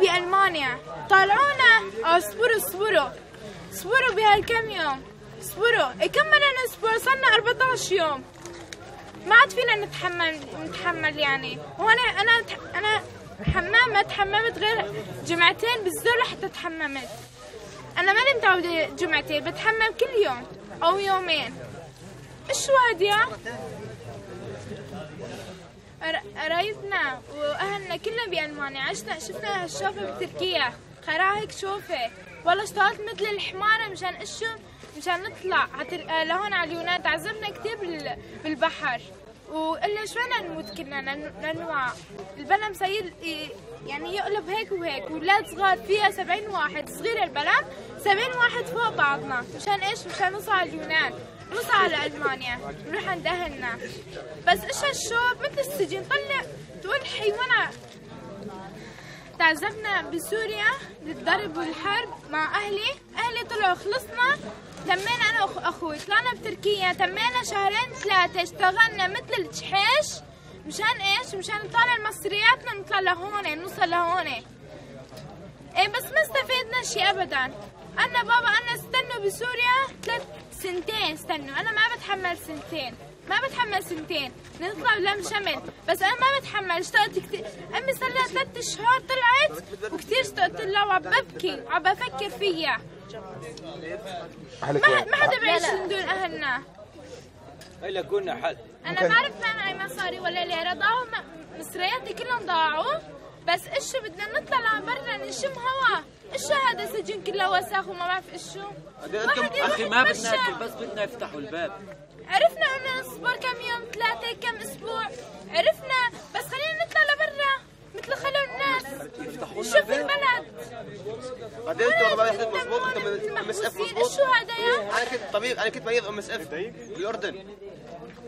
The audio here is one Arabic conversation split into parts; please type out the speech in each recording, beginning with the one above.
بألمانيا. طالعونا. اصبروا اصبروا. اصبروا بهالكم يوم. اصبروا. كم بدنا نصبر صرنا 14 يوم. ما عاد فينا نتحمل نتحمل يعني. هون أنا أنا حمام ما تحممت غير جمعتين بالزول حتى تحممت. أنا ماني متعودة جمعتين بتحمم كل يوم أو يومين. إيش وادية قرايبنا وأهلنا كلنا بألمانيا. عشنا شفنا هالشوفة بتركيا. خراهيك شوفة. والله اشتغلت مثل الحمارة مشان اشو مشان نطلع لهون على اليونان. تعذبنا كثير بالبحر. وقلنا شو بدنا نموت كلنا ننوع البلا مسير يعني يقلب هيك وهيك أولاد صغار فيها 70 واحد صغير البلا 70 واحد فوق بعضنا. مشان إيش؟ مشان نوصل على اليونان نوصل على ألمانيا. نروح عند أهلنا. بس إيش هالشوب؟ مثل السجن. طلع تقول حيوانة. تعذبنا بسوريا للضرب والحرب مع أهلي. طلعوا خلصنا تمينا أنا واخوي طلعنا بتركيا. تمينا شهرين ثلاثة اشتغلنا مثل الجحيش مشان إيش؟ مشان نطلع مصرياتنا نطلع لهون نوصل لهون. إيه بس ما استفدنا شيء ابدا. أنا بابا أنا استنوا بسوريا ثلاث سنتين استنوا. أنا ما بتحمل سنتين. ما بتحمل سنتين. نطلع لم شمل. بس أنا ما بتحمل. اشتغلت كثير أمي صار لها ثلاث شهور طلعت وكثير اشتغلت لها وعم ببكي وعم بفكر فيها. ما ما حدا بيعيش من دون أهلنا. هلا كنا حد. أنا ما عرفت ما معي مصاري ولا ليره ضاعوا مصرياتي كلهم ضاعوا. بس إيش بدنا نطلع لبرا نشم هوا. إيش هذا سجن كله وسخ وما بعرف إيش أخي ما بدنا ناكل بس بدنا يفتحوا الباب. عرفنا إنه نصبر كم يوم ثلاثة كم أسبوع. عرفنا بس خلينا نطلع لبرا مثل خلوا الناس شوف البلد بعدين أنتوا والله يحدث مضبوط انت MSF مضبوط شو هذا يا؟ أنا كنت طبيب أنا كنت مريض MSF بالأردن.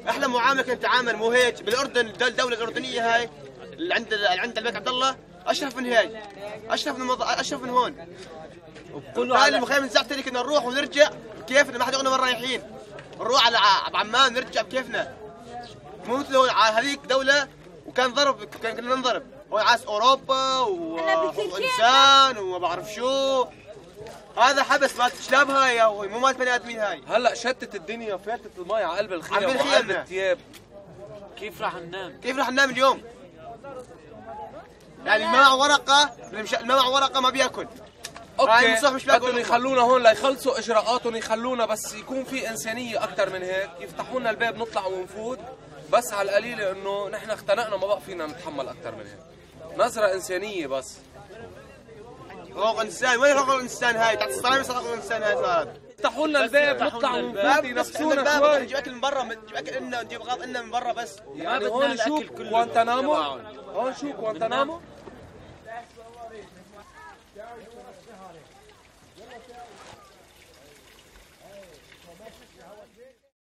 أحلى معاملة كنت اتعامل مو هيك. بالأردن الدولة الأردنية هاي اللي عند اللي عند الملك عبد الله أشرف من هيك. أشرف من مض... أشرف من هون. وكله على المخيم ساعتين كنا نروح ونرجع. كيفنا؟ ما حد يقولنا وين رايحين. نروح على عمان نرجع بكيفنا. مو مثل هذيك دولة وكان ضرب كان كنا ننضرب هو عاس أوروبا وإنسان وما بعرف شو. هذا حبس مالت شلاب هاي يا أخوي مو مالت بني آدمين هاي. هلا شتت الدنيا فاتت الماء على قلب الخيمه على قلب الثياب كيف راح ننام؟ كيف راح ننام اليوم؟ يعني ما معه ورقة ما معه ورقة ما بيأكل. okay. مش بدهم يخلونا هون ليخلصوا إجراءاتهم يخلونا بس يكون في إنسانية أكثر من هيك. يفتحوا لنا الباب نطلع ونفوت. بس على القليله إنه نحن اختنقنا ما بقى فينا نتحمل أكثر من هيك. نظرة إنسانية بس. حقوق انسان وين حقوق الإنسان هاي؟ تحت الصلاة حقوق الإنسان هاي؟ صارت افتحوا لنا الباب نطلع ونفوت ينفسونا شوي. نجيب اكل من برا نجيب اكل لنا نجيب غراض لنا من برا بس. يعني هون شو كوانتانامو هون شو كوانتانامو